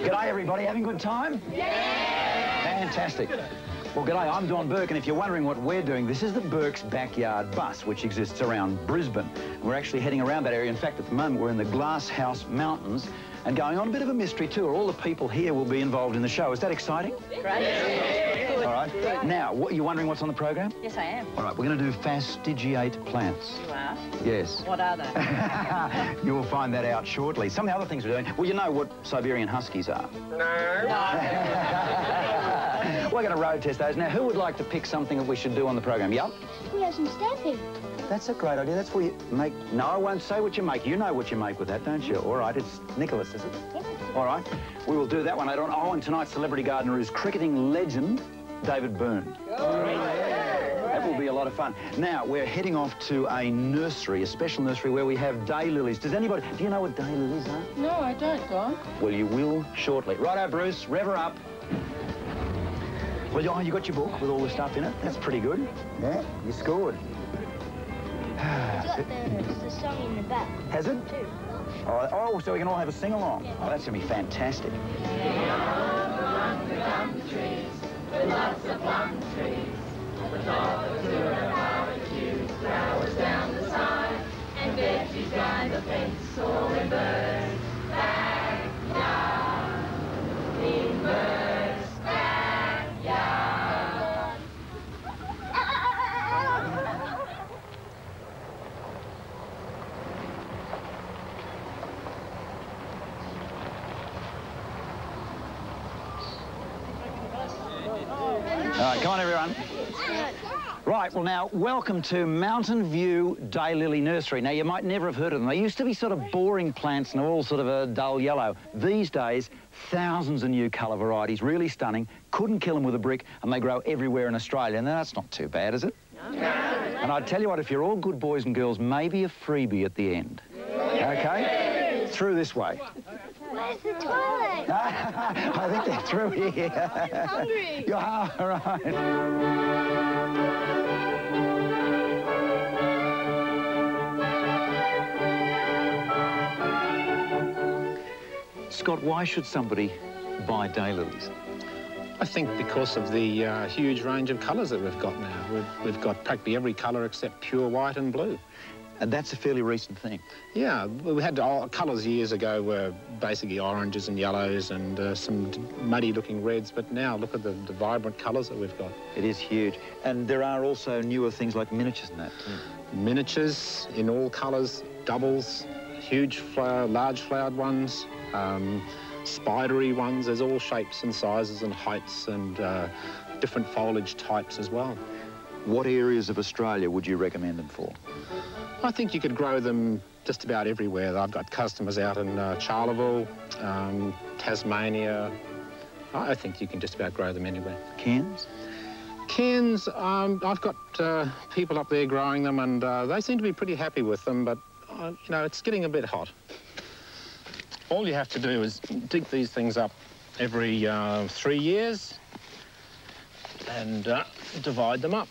G'day, everybody. Having a good time? Yeah! Fantastic. Well, g'day, I'm Don Burke, and if you're wondering what we're doing, this is the Burke's Backyard Bus, which exists around Brisbane. We're actually heading around that area. In fact, at the moment, we're in the Glass House Mountains and going on a bit of a mystery tour. All the people here will be involved in the show. Is that exciting? Great. All right. Now, what, you wondering what's on the program? Yes, I am. All right, we're going to do fastigiate plants. You are? Yes. What are they? you will find that out shortly. Some of the other things we're doing, well, you know what Siberian Huskies are. We're going to road test those. Now, who would like to pick something that we should do on the program? Yup? We have some stamping. That's a great idea. That's what you make. No, I won't say what you make. You know what you make with that, don't you? All right, it's Nicholas, is it? Yep. All right. We will do that one later on. Oh, and tonight's celebrity gardener is cricketing legend David Byrne. That will be a lot of fun. Now, we're heading off to a nursery, a special nursery where we have daylilies. Does anybody... Do you know what daylilies are? no, I don't, Don. Well, you will shortly. Righto, Bruce, rev her up. Well, oh, you got your book with all the stuff in it? That's pretty good. Yeah, you scored. It's got the, the song in the back, Has it? too. Oh, oh, so we can all have a sing-along. Oh, that's going to be fantastic. All right, come on, everyone. Right, well now, welcome to Mountain View Daylily Nursery. Now, you might never have heard of them. They used to be sort of boring plants and all sort of a dull yellow. These days, thousands of new colour varieties, really stunning. Couldn't kill them with a brick, and they grow everywhere in Australia. And that's not too bad, is it? And I tell you what, if you're all good boys and girls, maybe a freebie at the end. Okay? Through this way. Where's the toilet? I think they're through here. hungry. You're all right. Scott, why should somebody buy daylilies? I think because of the uh, huge range of colours that we've got now. We've, we've got practically every colour except pure white and blue. And that's a fairly recent thing. Yeah, we had all colours years ago were basically oranges and yellows and uh, some muddy-looking reds, but now look at the, the vibrant colours that we've got. It is huge. And there are also newer things like miniatures and that. Miniatures in all colours, doubles, huge flower, large flowered ones, um, spidery ones. There's all shapes and sizes and heights and uh, different foliage types as well. What areas of Australia would you recommend them for? I think you could grow them just about everywhere. I've got customers out in uh, Charleville, um, Tasmania. I think you can just about grow them anywhere. Cairns? Cairns, um, I've got uh, people up there growing them and uh, they seem to be pretty happy with them, but, uh, you know, it's getting a bit hot. All you have to do is dig these things up every uh, three years and uh, divide them up.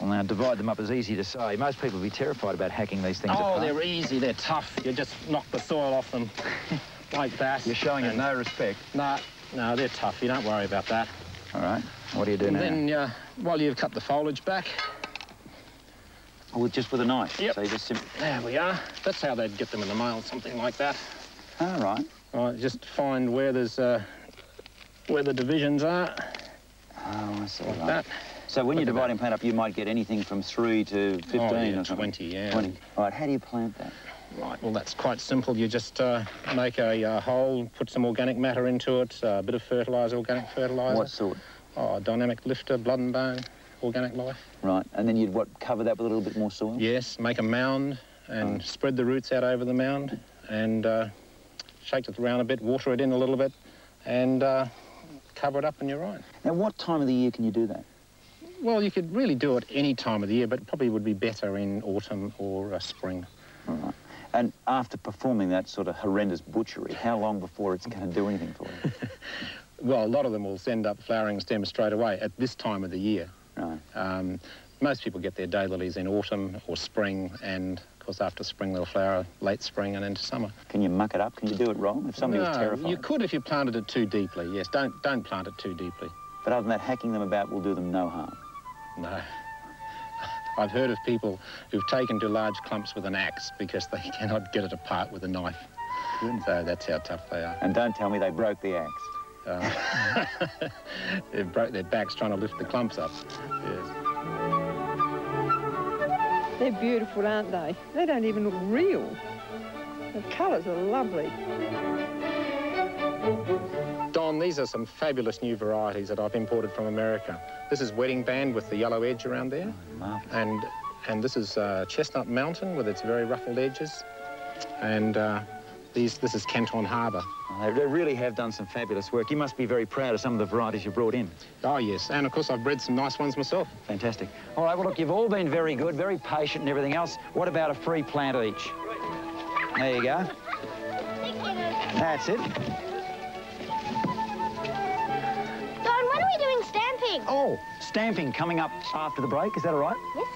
Well, now, divide them up is easy to say. Most people would be terrified about hacking these things Oh, apart. they're easy, they're tough. You just knock the soil off them like that. You're showing it no respect. No, no, they're tough. You don't worry about that. All right. What do you do And now? then, uh, while you've cut the foliage back, Oh, just with a knife? Yep. So you just there we are. That's how they'd get them in the mail, something like that. All right. All right, just find where there's, uh, where the divisions are, Oh, I see. like right. that. So when you're dividing plant up, you might get anything from 3 to 15 Oh, yeah, or something? 20, yeah. 20. All right, how do you plant that? Right, well, that's quite simple. You just uh, make a uh, hole, put some organic matter into it, uh, a bit of fertiliser, organic fertiliser. What sort? Oh, dynamic lifter, blood and bone, organic life. Right, and then you'd what, cover that with a little bit more soil? Yes, make a mound and spread the roots out over the mound and uh, shake it around a bit, water it in a little bit and uh, cover it up and you're right. Now, what time of the year can you do that? Well, you could really do it any time of the year, but probably would be better in autumn or uh, spring. All right. And after performing that sort of horrendous butchery, how long before it's going to do anything for you? Well, a lot of them will send up flowering stems straight away at this time of the year. Right. Um, most people get their daylilies in autumn or spring, and of course after spring they'll flower late spring and into summer. Can you muck it up? Can you do it wrong? If somebody was No, terrified. you could if you planted it too deeply. Yes, don't don't plant it too deeply. But other than that, hacking them about will do them no harm. No. I've heard of people who've taken to large clumps with an axe because they cannot get it apart with a knife. So that's how tough they are. And don't tell me they broke the axe. Uh, they broke their backs trying to lift the clumps up. Yes. They're beautiful, aren't they? They don't even look real. The colours are lovely. Don, these are some fabulous new varieties that I've imported from America. This is Wedding Band with the yellow edge around there. Marvellous. And, and this is uh, Chestnut Mountain with its very ruffled edges. And uh, these, this is Canton Harbour. Uh, they they really have done some fabulous work. You must be very proud of some of the varieties you brought in. Oh, yes. And, of course, I've bred some nice ones myself. Fantastic. All right, well, look, you've all been very good, very patient and everything else. What about a free plant each? There you go. That's it. Don, when are we doing stamping? Oh, stamping coming up after the break. Is that all right? Yes.